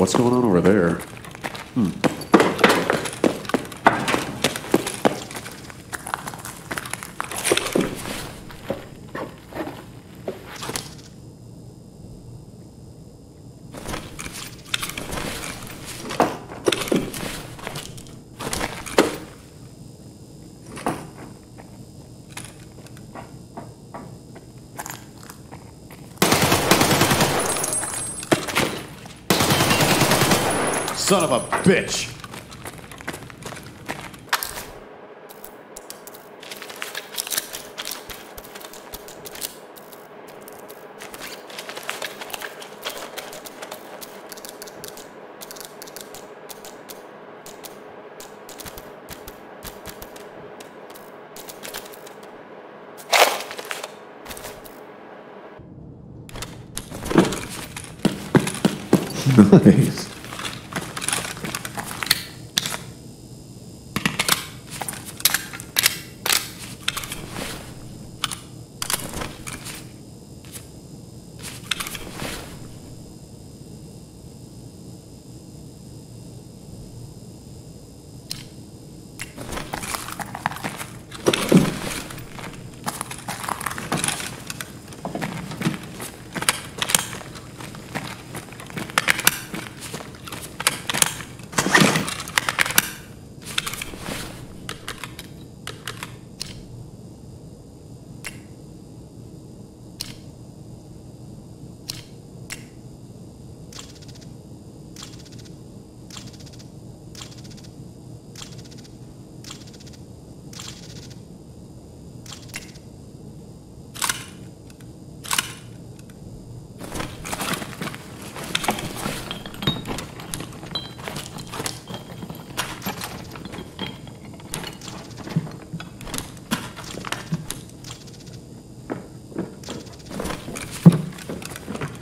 What's going on over there? Hmm. Son of a bitch! Nice.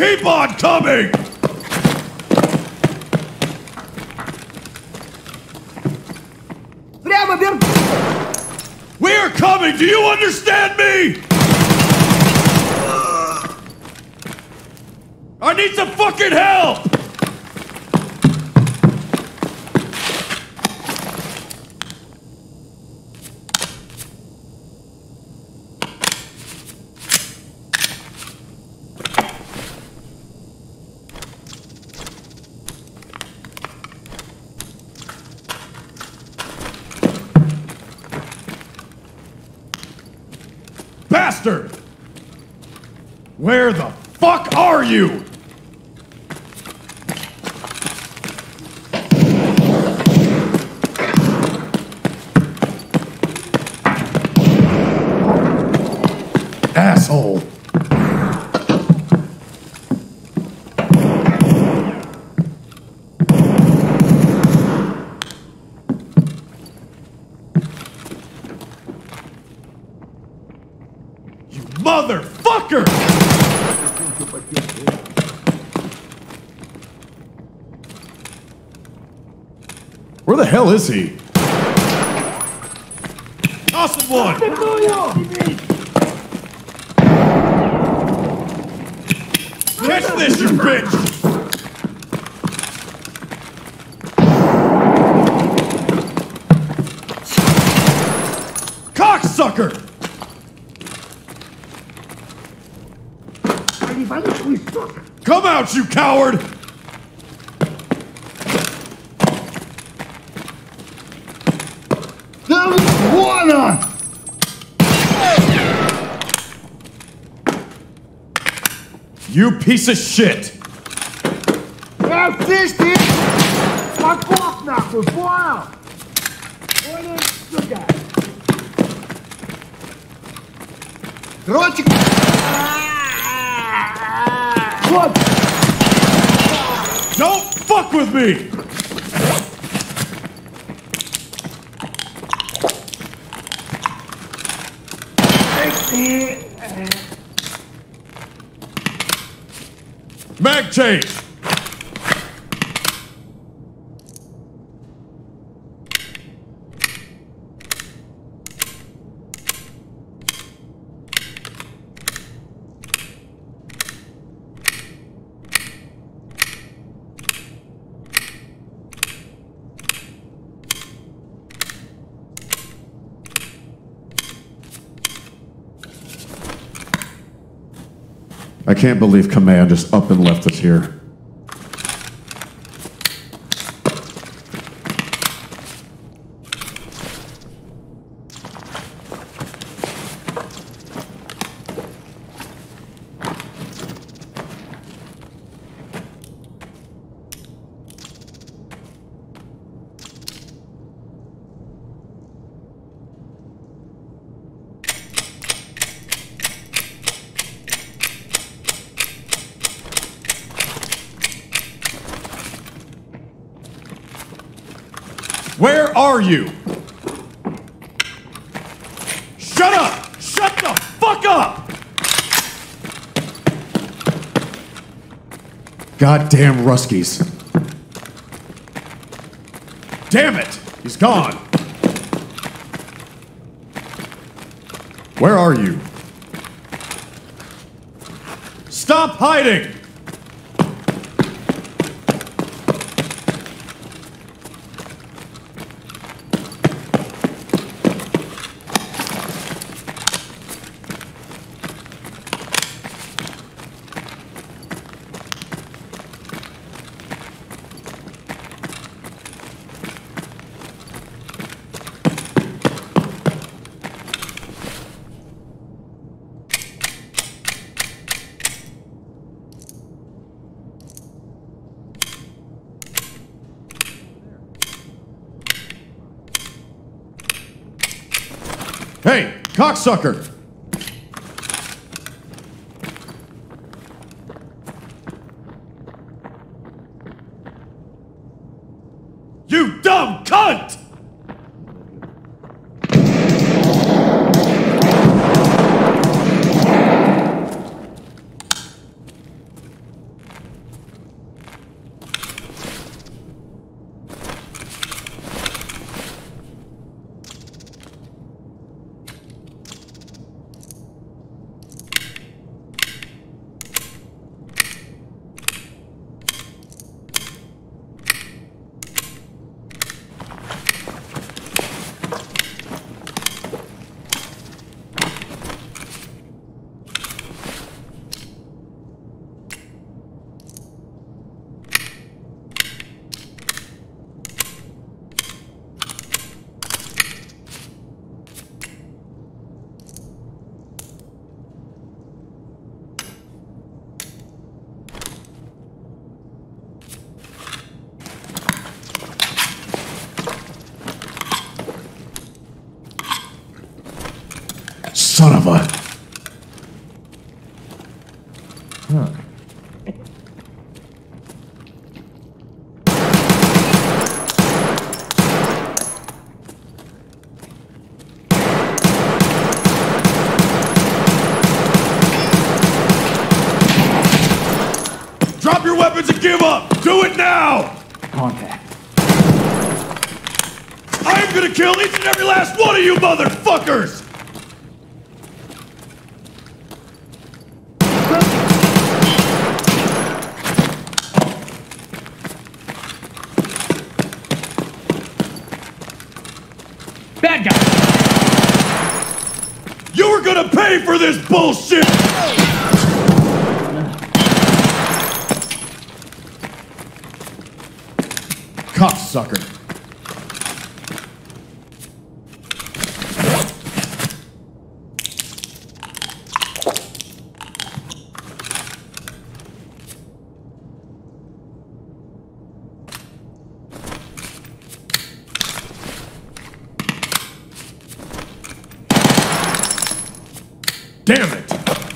Keep on coming! We are coming! Do you understand me? I need some fucking help! Bastard! Where the fuck are you? Asshole. You motherfucker! Where the hell is he? Awesome one! Catch this, you bitch! Cocksucker! Come out, you coward! Да вон он! You piece of shit! Эх ты ж ты! Покоп нахуй, понял? Понял, сука? Дротик! club! Don't fuck with me! Mag change! I can't believe command just up and left us here. Where are you? Shut up! Shut the fuck up! Goddamn Ruskies. Damn it! He's gone. Where are you? Stop hiding! Cocksucker! You dumb cunt! Son of a. Drop your weapons and give up! Do it now! Contact. I'm gonna kill each and every last one of you motherfuckers! Bad guy. You were gonna pay for this bullshit! Cocksucker. Damn it!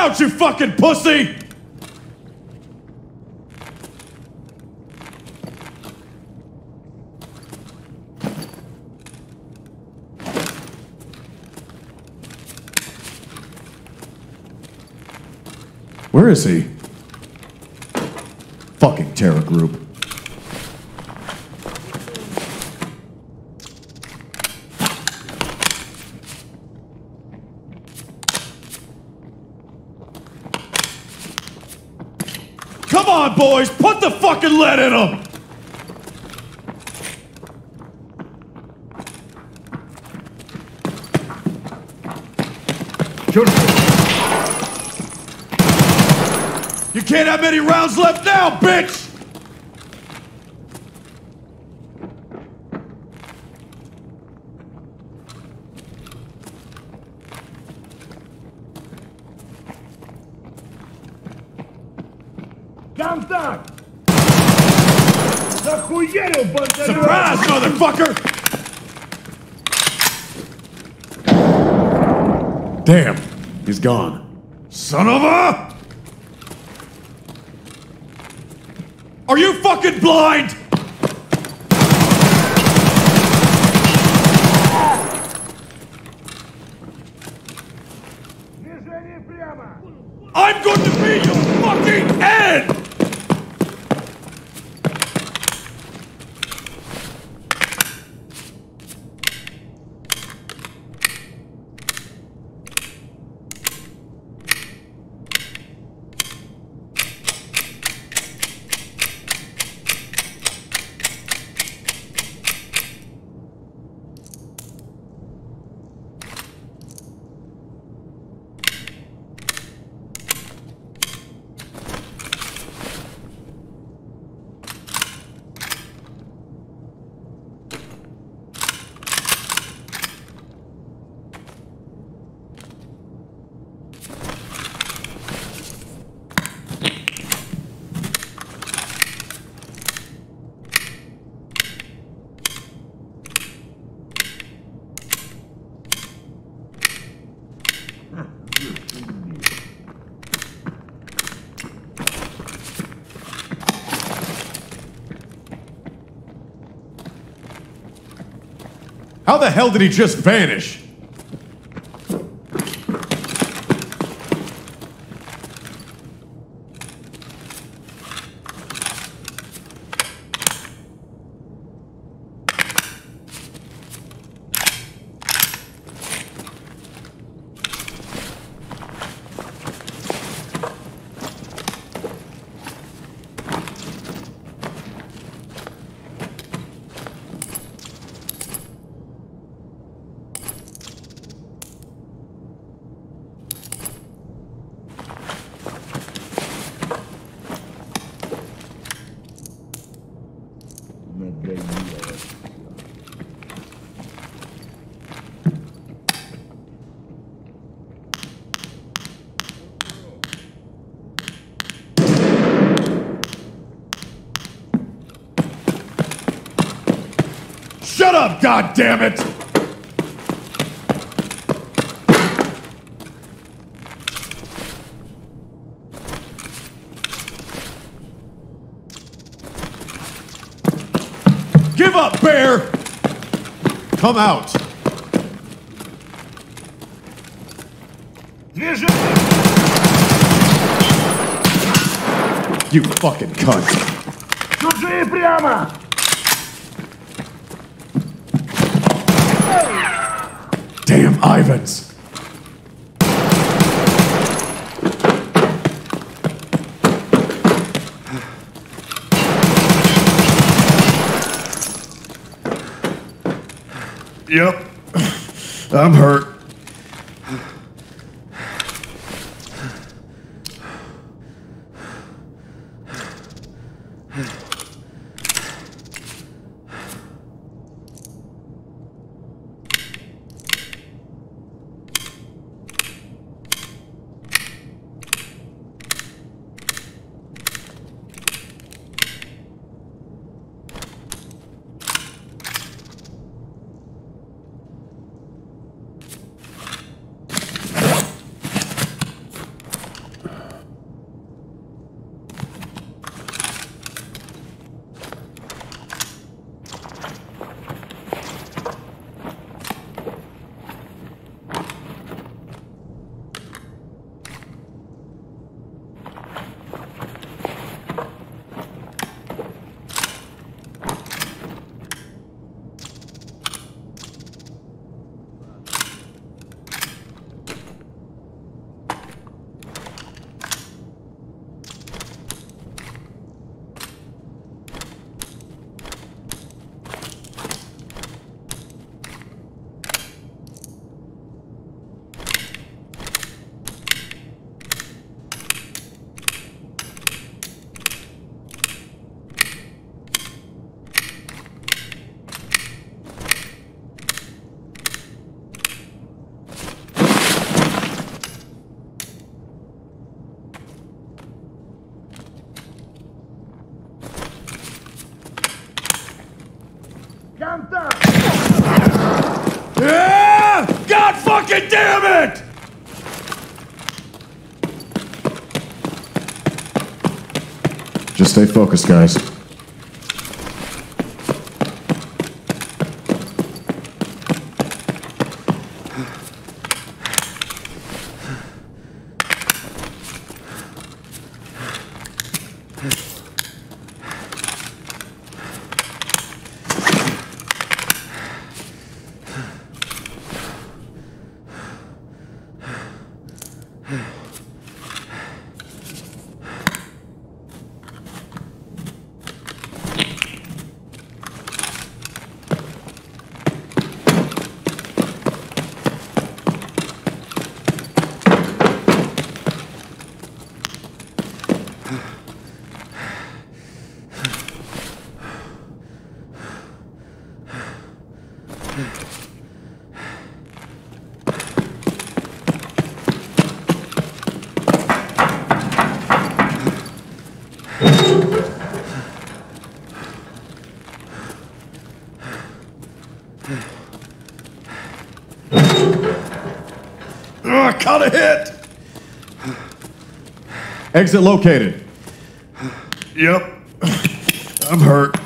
Out, you fucking pussy! Where is he? Fucking terror group. Come on, boys! Put the fucking lead in them! You can't have many rounds left now, bitch! Damn, he's gone. Son of a! Are you fucking blind? How the hell did he just vanish? Shut up, goddammit! Give up, bear! Come out. Движение! You fucking cunt. Чужие прямо! Ivans. Yep. I'm hurt. Pianta! Yeah! God fucking damn it! Just stay focused, guys. Ah, Ugh, caught a hit! Exit located. Yep. I'm hurt.